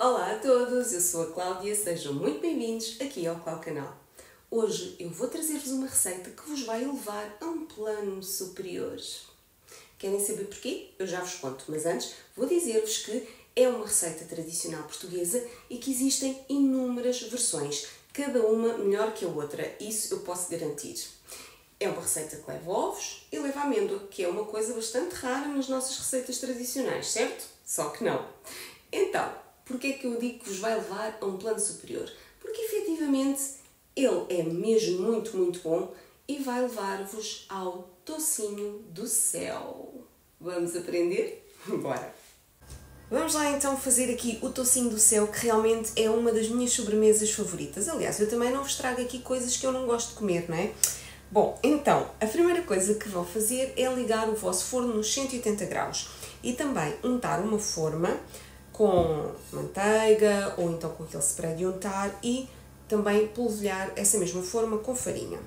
Olá a todos, eu sou a Cláudia, sejam muito bem-vindos aqui ao Clau Canal. Hoje eu vou trazer-vos uma receita que vos vai levar a um plano superior. Querem saber porquê? Eu já vos conto, mas antes vou dizer-vos que é uma receita tradicional portuguesa e que existem inúmeras versões, cada uma melhor que a outra, isso eu posso garantir. É uma receita que leva ovos e leva amêndoa, que é uma coisa bastante rara nas nossas receitas tradicionais, certo? Só que não. Então, Porquê é que eu digo que vos vai levar a um plano superior? Porque efetivamente ele é mesmo muito, muito bom e vai levar-vos ao tocinho do céu. Vamos aprender? Bora! Vamos lá então fazer aqui o tocinho do céu, que realmente é uma das minhas sobremesas favoritas. Aliás, eu também não vos trago aqui coisas que eu não gosto de comer, não é? Bom, então, a primeira coisa que vão fazer é ligar o vosso forno nos 180 graus e também untar uma forma com manteiga ou então com aquele spray de untar e também polvilhar essa mesma forma com farinha.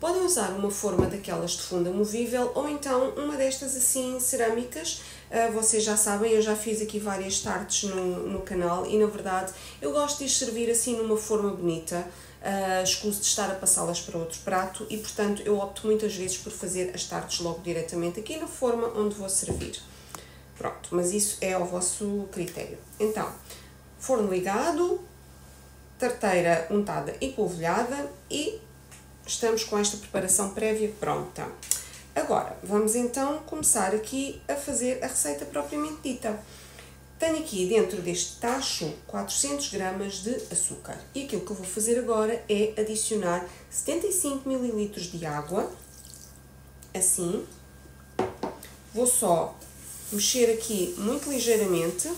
Podem usar uma forma daquelas de funda movível ou então uma destas assim cerâmicas. Uh, vocês já sabem, eu já fiz aqui várias tartes no, no canal e na verdade eu gosto de servir assim numa forma bonita. Uh, escuso de estar a passá-las para outro prato e portanto eu opto muitas vezes por fazer as tartes logo diretamente aqui na forma onde vou servir. Pronto, mas isso é ao vosso critério. Então, forno ligado, tarteira untada e polvilhada e estamos com esta preparação prévia pronta. Agora, vamos então começar aqui a fazer a receita propriamente dita. Tenho aqui dentro deste tacho 400 gramas de açúcar e aquilo que eu vou fazer agora é adicionar 75 ml de água, assim. Vou só mexer aqui muito ligeiramente,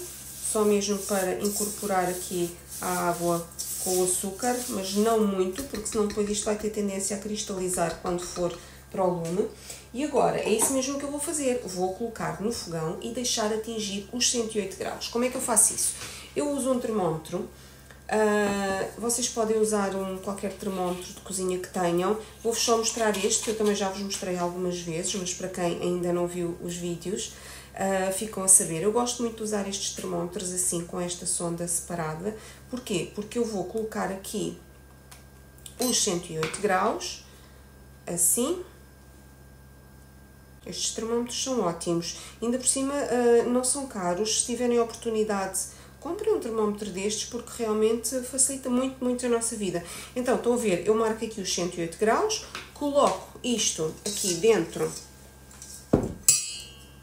só mesmo para incorporar aqui a água com o açúcar, mas não muito, porque senão depois isto vai ter tendência a cristalizar quando for para o lume. E agora, é isso mesmo que eu vou fazer, vou colocar no fogão e deixar atingir os 108 graus. Como é que eu faço isso? Eu uso um termómetro, uh, vocês podem usar um, qualquer termómetro de cozinha que tenham. Vou-vos só mostrar este, que eu também já vos mostrei algumas vezes, mas para quem ainda não viu os vídeos, uh, ficam a saber. Eu gosto muito de usar estes termómetros assim, com esta sonda separada. Porquê? Porque eu vou colocar aqui os 108 graus, assim. Estes termómetros são ótimos. Ainda por cima, uh, não são caros. Se tiverem a oportunidade, comprem um termómetro destes, porque realmente facilita muito, muito a nossa vida. Então, estão a ver, eu marco aqui os 108 graus, coloco isto aqui dentro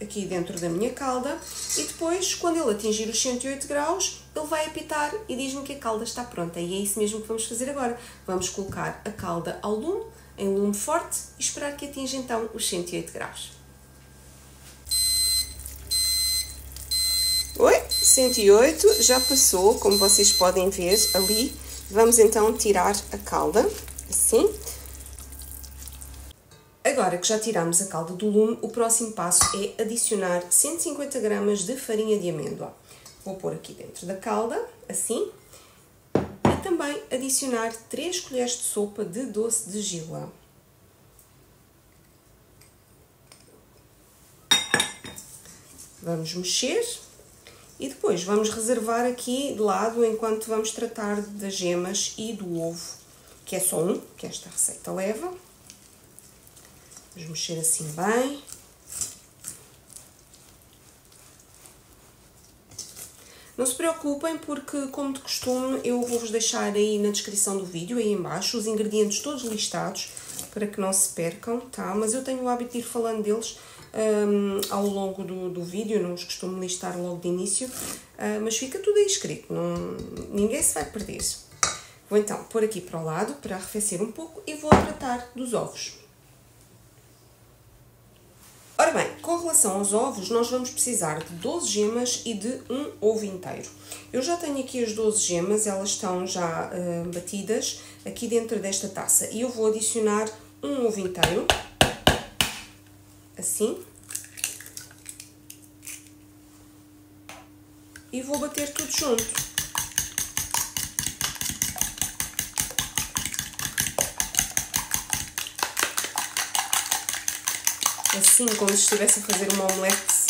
aqui dentro da minha calda e depois, quando ele atingir os 108 graus, ele vai apitar e diz-me que a calda está pronta. E é isso mesmo que vamos fazer agora. Vamos colocar a calda ao lume, em lume forte, e esperar que atinja então os 108 graus. Oi, 108 já passou, como vocês podem ver ali. Vamos então tirar a calda, assim. Que já tiramos a calda do lume, o próximo passo é adicionar 150 gramas de farinha de amêndoa. Vou pôr aqui dentro da calda, assim, e também adicionar 3 colheres de sopa de doce de gila. Vamos mexer e depois vamos reservar aqui de lado enquanto vamos tratar das gemas e do ovo, que é só um que esta receita leva. Vamos mexer assim bem. Não se preocupem porque, como de costume, eu vou-vos deixar aí na descrição do vídeo, aí embaixo, os ingredientes todos listados, para que não se percam, tá? Mas eu tenho o hábito de ir falando deles um, ao longo do, do vídeo, não os costumo listar logo de início, uh, mas fica tudo aí escrito, não, ninguém se vai perder. Vou então pôr aqui para o lado, para arrefecer um pouco, e vou tratar dos ovos. Ora bem, com relação aos ovos, nós vamos precisar de 12 gemas e de um ovo inteiro. Eu já tenho aqui as 12 gemas, elas estão já uh, batidas aqui dentro desta taça. E eu vou adicionar um ovo inteiro, assim. E vou bater tudo junto. Assim, como se estivesse a fazer uma omelete.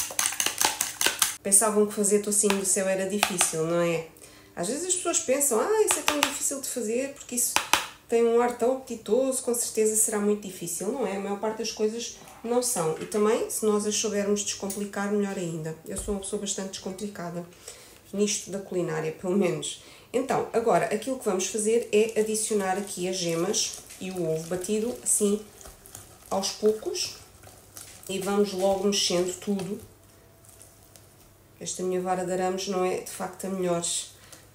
Pensavam que fazer tocinho do céu era difícil, não é? Às vezes as pessoas pensam, ah, isso é tão difícil de fazer porque isso tem um ar tão apetitoso, com certeza será muito difícil. Não é? A maior parte das coisas não são. E também, se nós as soubermos descomplicar, melhor ainda. Eu sou uma pessoa bastante descomplicada nisto da culinária, pelo menos. Então, agora, aquilo que vamos fazer é adicionar aqui as gemas e o ovo batido, assim, aos poucos. E vamos logo mexendo tudo. Esta minha vara de arames não é, de facto, a melhor,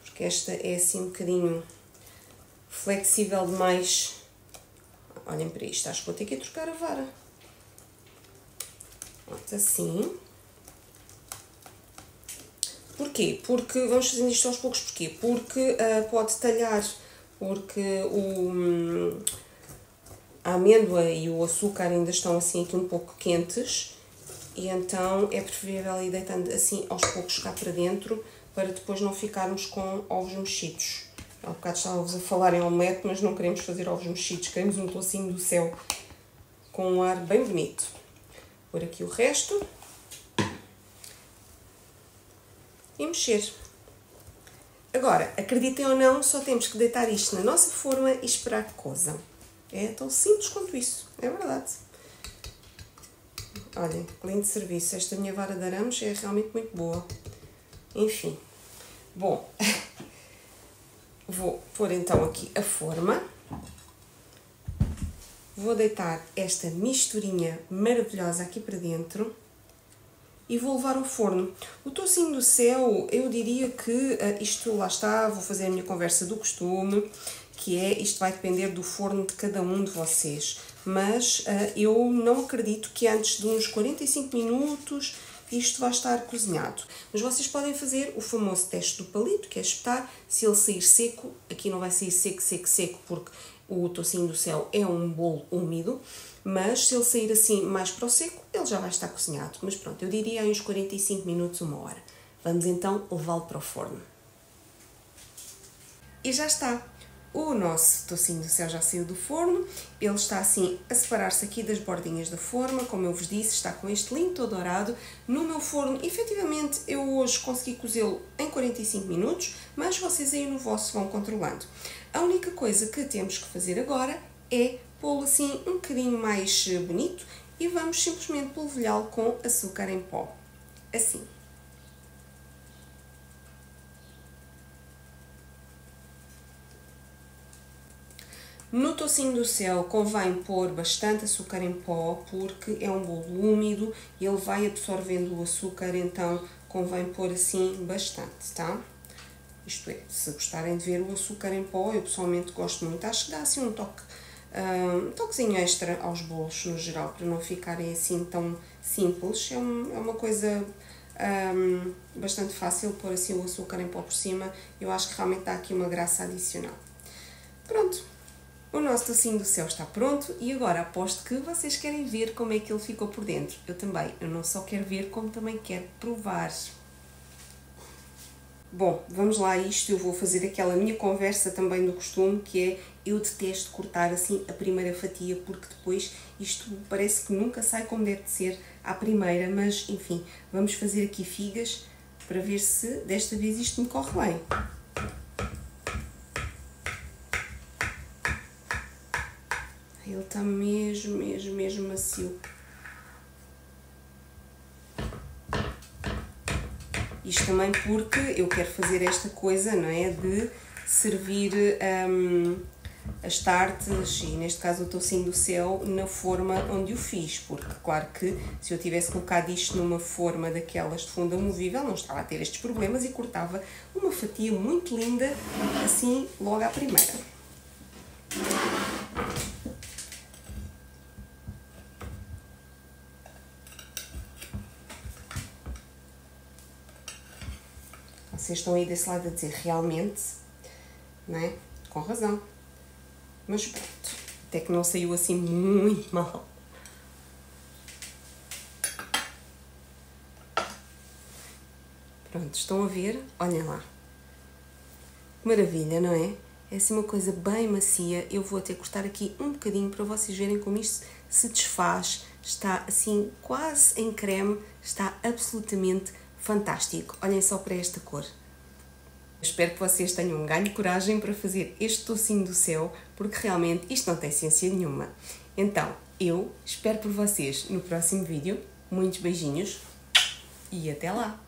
porque esta é assim um bocadinho flexível demais. Olhem para isto, acho que vou ter que trocar a vara. Assim. Porquê? Porque vamos fazendo isto aos poucos, porquê? Porque uh, pode talhar, porque o, hum, a amêndoa e o açúcar ainda estão assim aqui um pouco quentes e então é preferível ir deitando assim aos poucos cá para dentro para depois não ficarmos com ovos mexidos. Há um bocado estávamos a falar em omelete, mas não queremos fazer ovos mexidos, queremos um docinho do céu com um ar bem bonito. Por aqui o resto. E mexer. Agora, acreditem ou não, só temos que deitar isto na nossa forma e esperar que coza. É tão simples quanto isso, é verdade. Olhem, lindo serviço. Esta minha vara de arames é realmente muito boa. Enfim. Bom, Vou pôr então aqui a forma. Vou deitar esta misturinha maravilhosa aqui para dentro e vou levar ao forno. O tocinho do céu, eu diria que uh, isto lá está, vou fazer a minha conversa do costume, que é, isto vai depender do forno de cada um de vocês, mas uh, eu não acredito que antes de uns 45 minutos isto vai estar cozinhado. Mas vocês podem fazer o famoso teste do palito, que é espetar. Se ele sair seco, aqui não vai sair seco, seco, seco, porque o tocinho do céu é um bolo úmido, mas se ele sair assim mais para o seco, ele já vai estar cozinhado. Mas pronto, eu diria uns 45 minutos, uma hora. Vamos então levá-lo para o forno. E já está! O nosso tocinho do céu já saiu do forno, ele está assim a separar-se aqui das bordinhas da forma, como eu vos disse, está com este lindo dourado. No meu forno, efetivamente, eu hoje consegui cozê-lo em 45 minutos, mas vocês aí no vosso vão controlando. A única coisa que temos que fazer agora é pô-lo assim um bocadinho mais bonito e vamos simplesmente polvilhá-lo com açúcar em pó, assim. No tocinho do céu convém pôr bastante açúcar em pó porque é um bolo úmido e ele vai absorvendo o açúcar, então convém pôr assim bastante, tá? Isto é, se gostarem de ver o açúcar em pó, eu pessoalmente gosto muito, acho que dá assim um toque, um toquezinho extra aos bolos no geral, para não ficarem assim tão simples. É, um, é uma coisa um, bastante fácil pôr assim o açúcar em pó por cima, eu acho que realmente dá aqui uma graça adicional. Pronto, nosso docinho do céu está pronto e agora aposto que vocês querem ver como é que ele ficou por dentro. Eu também, eu não só quero ver, como também quero provar. Bom, vamos lá a isto, eu vou fazer aquela minha conversa também do costume, que é eu detesto cortar assim a primeira fatia, porque depois isto parece que nunca sai como deve de ser à primeira, mas enfim, vamos fazer aqui figas para ver se desta vez isto me corre bem. Ele está mesmo, mesmo, mesmo macio. Isto também porque eu quero fazer esta coisa, não é? De servir um, as tartes, e neste caso o tocinho do céu, na forma onde o fiz. Porque, claro que se eu tivesse colocado isto numa forma daquelas de fundo movível, não estava a ter estes problemas e cortava uma fatia muito linda, assim, logo à primeira. Vocês estão aí desse lado a dizer realmente, não é? Com razão. Mas pronto, até que não saiu assim muito mal. Pronto, estão a ver? Olhem lá. Maravilha, não é? É assim uma coisa bem macia. Eu vou até cortar aqui um bocadinho para vocês verem como isto se desfaz. Está assim quase em creme. Está absolutamente fantástico. Olhem só para esta cor. Espero que vocês tenham ganho coragem para fazer este docinho do céu, porque realmente isto não tem ciência nenhuma. Então, eu espero por vocês no próximo vídeo. Muitos beijinhos e até lá!